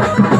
you